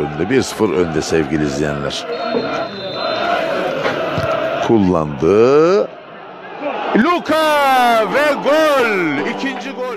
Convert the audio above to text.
önde. 1-0 önde sevgili izleyenler. Kullandı. Luka ve gol. İkinci gol.